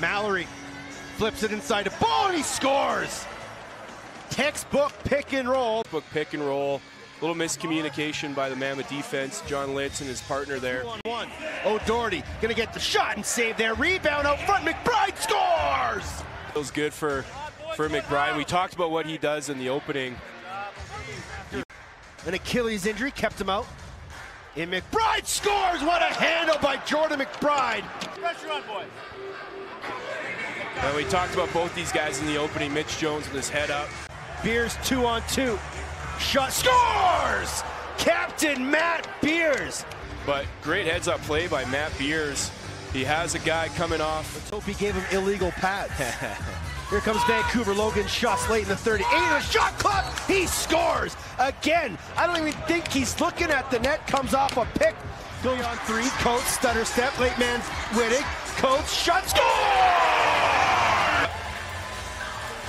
Mallory flips it inside to ball and he scores. Textbook pick and roll. Book pick and roll. Little miscommunication by the Mammoth defense. John Litz and his partner there. One one. O'Doherty gonna get the shot and save there. Rebound out front. McBride scores. Feels good for for McBride. We talked about what he does in the opening. An Achilles injury kept him out. And McBride scores. What a handle by Jordan McBride. Pressure on, boys. And we talked about both these guys in the opening. Mitch Jones with his head up. Beers two on two. Shot scores! Captain Matt Beers. But great heads up play by Matt Beers. He has a guy coming off. Let's hope he gave him illegal pads. Here comes Vancouver. Logan Schuss late in the 30. Eight in the shot clock. He scores again. I don't even think he's looking at the net. Comes off a pick. Three on three. Coates stutter step. Late man Wittig. Coates shot score.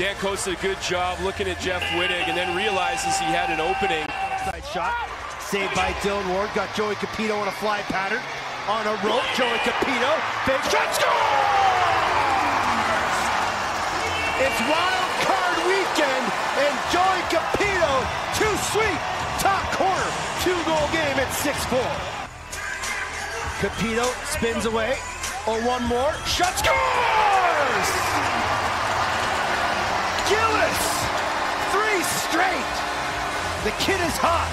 Dan Coates did a good job looking at Jeff Wittig and then realizes he had an opening. Side shot. Saved by Dillon Ward. Got Joey Cupido on a fly pattern. On a rope. Joey Cupido. Big shot. Scores! It's wild card weekend and Joey Cupido. Too sweet. Top corner. Two goal game at 6-4. Cupido spins away. Oh, one more. Shot scores! Gillis! Three straight. The kid is hot.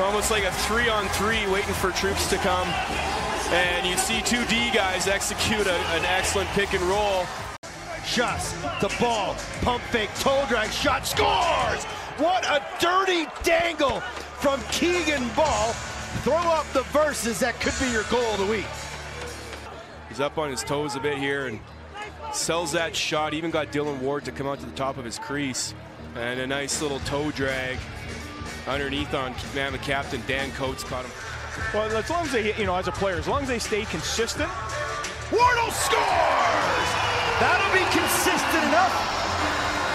Almost like a three on three waiting for troops to come. And you see two D guys execute a, an excellent pick and roll. Shots, the ball, pump fake, toe drag, shot, scores! What a dirty dangle from Keegan Ball. Throw up the verses, that could be your goal of the week. He's up on his toes a bit here and sells that shot. Even got Dillon Ward to come out to the top of his crease. And a nice little toe drag underneath on Mammoth captain Dan Coates caught him. Well, as long as they, you know, as a player, as long as they stay consistent. Wardle scores! That'll be consistent enough.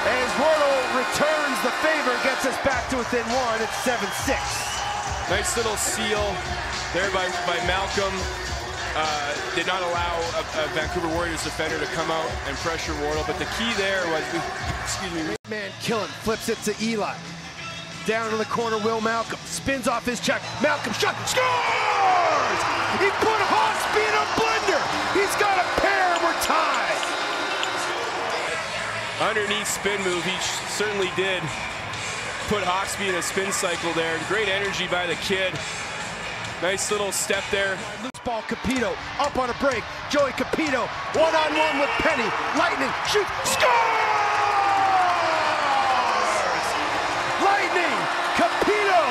As Wardle returns the favor, gets us back to within one. It's 7-6. Nice little seal there by, by Malcolm. Uh, did not allow a, a, Vancouver Warriors defender to come out and pressure Wardle, but the key there was, excuse me. Man killing, flips it to Eli. Down in the corner, Will Malcolm spins off his check. Malcolm shot, scores! He put Hawksby in a blender. He's got a pair. We're tied. Underneath spin move, he certainly did put Hawksby in a spin cycle there. Great energy by the kid. Nice little step there. Loose ball, Cupido up on a break. Joey Cupido one on one with Penney. Lightning shoot, scores! Lightning, Cupido.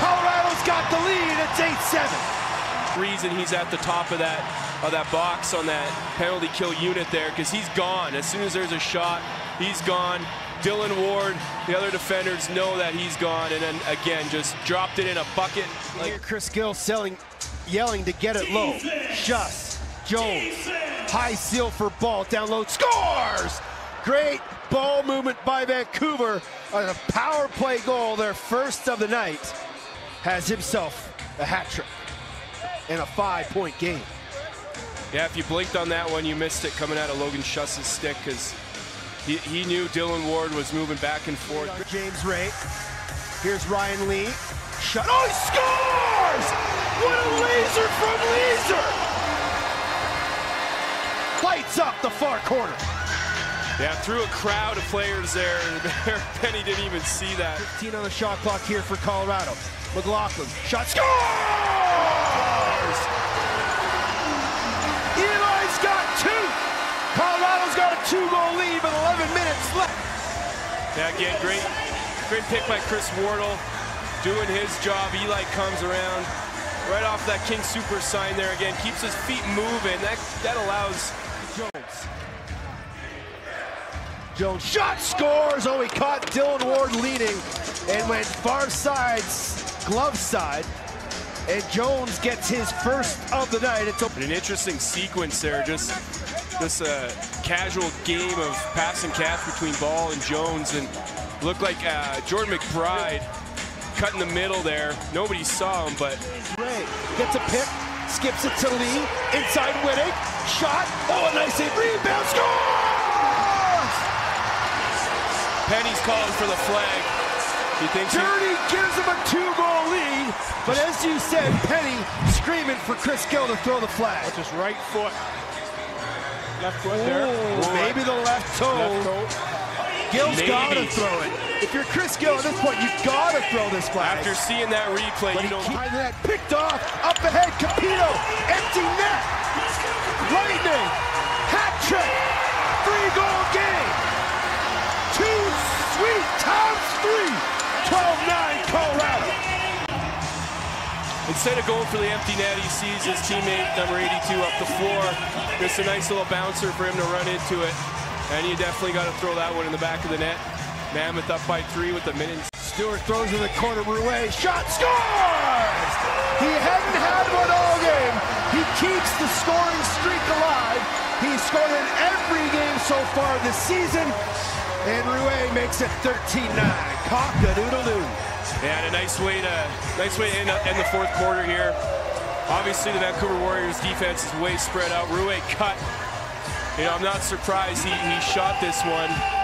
Colorado's got the lead. It's 8-7. Reason he's at the top of that of that box on that penalty kill unit there because he's gone. As soon as there's a shot, he's gone. Dillon Ward, the other defenders know that he's gone, and then again just dropped it in a bucket. Like Chris Gill selling, yelling to get it low. Schuss, Jones, high seal for ball, down low, scores! Great ball movement by Vancouver on a power play goal, their first of the night, has himself a hat trick in a five-point game. Yeah, if you blinked on that one, you missed it coming out of Logan Schuss's stick because he, he knew Dillon Ward was moving back and forth. James Ray. Here's Ryan Lee. Shot. Oh, he scores! What a laser from Leeser! Lights up the far corner. Yeah, through a crowd of players there, and Penney didn't even see that. 15 on the shot clock here for Colorado. McLaughlin, shot, scores! Eli's got two. Colorado's got a two-goal lead with 11 minutes left. Yeah, again, great, great pick by Chris Wardle, doing his job. Eli comes around right off that King Soopers sign there again, keeps his feet moving. That that allows Jones. Jones shot scores. Oh, he caught Dillon Ward leading and went far side, glove side. And Jones gets his first of the night. It's an interesting sequence there. Just this uh, casual game of pass and catch between Ball and Jones, and looked like uh, Jordan McBride cut in the middle there. Nobody saw him, but Ray gets a pick, skips it to Lee. Inside Wittig. Shot. Oh, a nice save. Rebound. Scores! Penney's calling for the flag. He thinks he, gives him a two-goal lead. But as you said, Penney screaming for Chris Gill to throw the flag. Just right foot. Left foot there. Maybe the left toe. Left toe. Gill's Maybe. gotta throw it. If you're Chris Gill at this point, you've gotta throw this flag. after seeing that replay, but you don't. keep that picked off, up ahead, Cupido, empty net, lightning, Instead of going for the empty net, he sees his teammate, number 82, up the floor. Just a nice little bouncer for him to run into it. And you definitely got to throw that one in the back of the net. Mammoth up by three with the minutes. Stewart throws in the corner, Rouet, shot, scores! He hadn't had one all game. He keeps the scoring streak alive. He's scored in every game so far this season. And Rouet makes it 13-9. Cock-a-doodle-doo. Yeah, and a nice way to nice way to end, end the fourth quarter here. Obviously, the Vancouver Warriors defense is way spread out. Rouet cut. You know, I'm not surprised he, he shot this one.